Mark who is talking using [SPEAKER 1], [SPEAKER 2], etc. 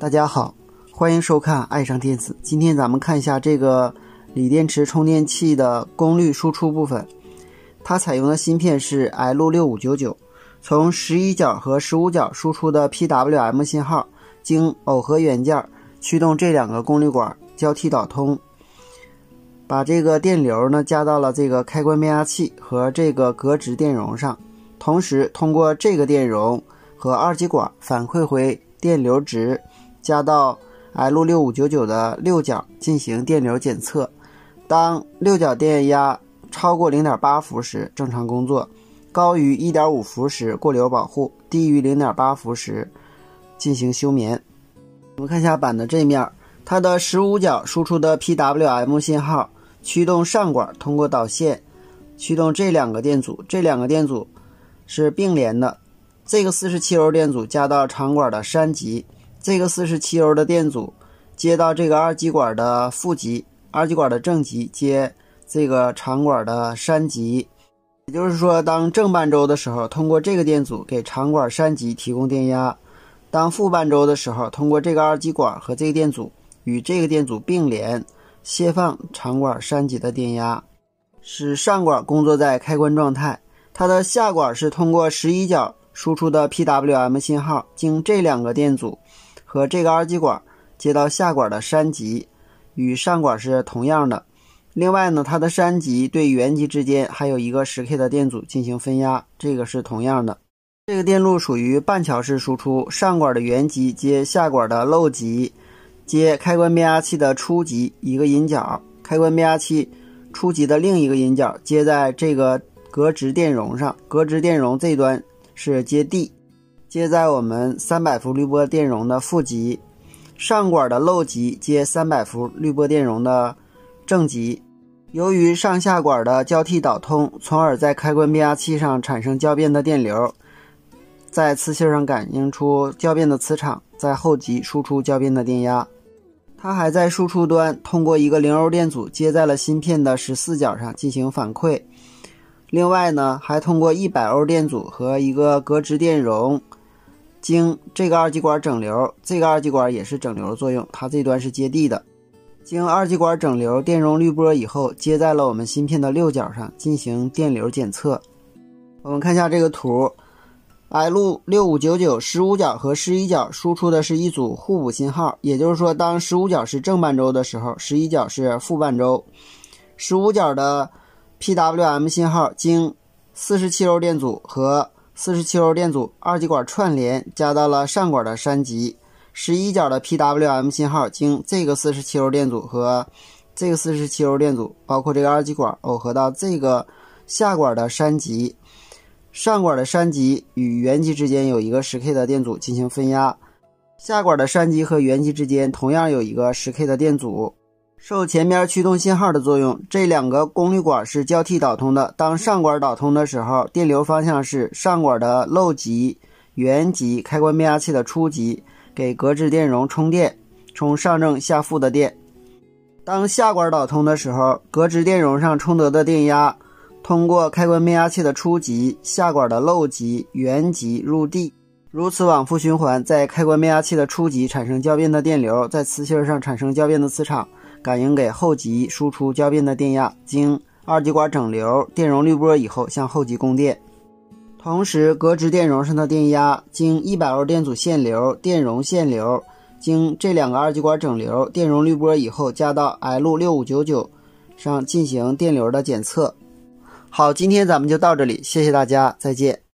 [SPEAKER 1] 大家好，欢迎收看爱上电子。今天咱们看一下这个锂电池充电器的功率输出部分。它采用的芯片是 L 六五九九，从十一角和十五角输出的 PWM 信号，经耦合元件驱动这两个功率管交替导通，把这个电流呢加到了这个开关变压器和这个隔值电容上，同时通过这个电容和二极管反馈回电流值。加到 L 六五九九的六角进行电流检测，当六角电压超过零点八伏时正常工作，高于一点五伏时过流保护，低于零点八伏时进行休眠。我们看一下板的这面，它的十五角输出的 PWM 信号驱动上管通过导线驱动这两个电阻，这两个电阻是并联的，这个四十七欧电阻加到长管的三极。这个四十七欧的电阻接到这个二极管的负极，二极管的正极接这个长管的山极，也就是说，当正半周的时候，通过这个电阻给长管山极提供电压；当负半周的时候，通过这个二极管和这个电阻与这个电阻并联，泄放长管山极的电压，使上管工作在开关状态。它的下管是通过十一角输出的 PWM 信号，经这两个电阻。和这个二极管接到下管的山极，与上管是同样的。另外呢，它的山极对原极之间还有一个十 K 的电阻进行分压，这个是同样的。这个电路属于半桥式输出，上管的原极接下管的漏极，接开关变压器的初级一个引脚，开关变压器初级的另一个引脚接在这个隔直电容上，隔直电容这端是接 D。接在我们三百伏滤波电容的负极，上管的漏极接三百伏滤波电容的正极。由于上下管的交替导通，从而在开关变压器上产生交变的电流，在磁芯上感应出交变的磁场，在后极输出交变的电压。它还在输出端通过一个零欧电阻接在了芯片的十四角上进行反馈。另外呢，还通过一百欧电阻和一个隔直电容。经这个二极管整流，这个二极管也是整流作用，它这端是接地的。经二极管整流电容滤波以后，接在了我们芯片的六角上进行电流检测。我们看一下这个图，L 六五九九十五角和十一角输出的是一组互补信号，也就是说，当十五角是正半周的时候，十一角是负半周。十五角的 PWM 信号经四十七欧电阻和四十七欧电阻，二极管串联加到了上管的栅极，十一角的 PWM 信号经这个四十七欧电阻和这个四十七欧电阻，包括这个二极管耦合到这个下管的栅极，上管的栅极与原极之间有一个十 K 的电阻进行分压，下管的栅极和原极之间同样有一个十 K 的电阻。受前边驱动信号的作用，这两个功率管是交替导通的。当上管导通的时候，电流方向是上管的漏极、原极开关变压器的初级给隔值电容充电，充上正下负的电。当下管导通的时候，隔值电容上充得的电压通过开关变压器的初级、下管的漏极、原极入地，如此往复循环，在开关变压器的初级产生交变的电流，在磁芯上产生交变的磁场。感应给后级输出交变的电压，经二极管整流电容滤波以后向后级供电。同时，隔直电容上的电压经一百欧电阻线流、电容线流，经这两个二极管整流电容滤波以后加到 L 六五九九上进行电流的检测。好，今天咱们就到这里，谢谢大家，再见。